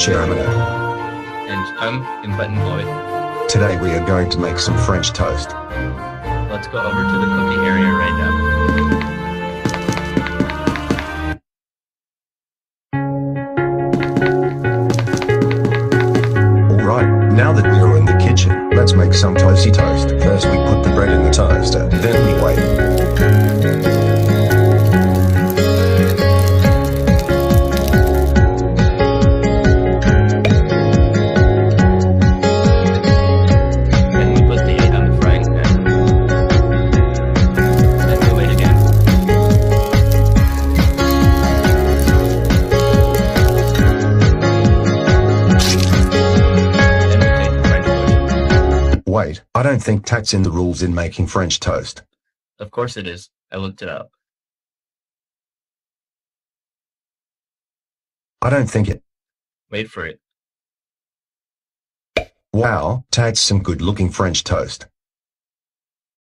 Chairman. And I'm in Button Boy. Today we are going to make some French toast. Let's go over to the cooking area right now. Alright, now that we are in the kitchen, let's make some toasty toast. First we put the bread in the toaster, then we wait. Wait, I don't think that's in the rules in making French toast. Of course it is. I looked it up. I don't think it. Wait for it. Wow, that's some good looking French toast.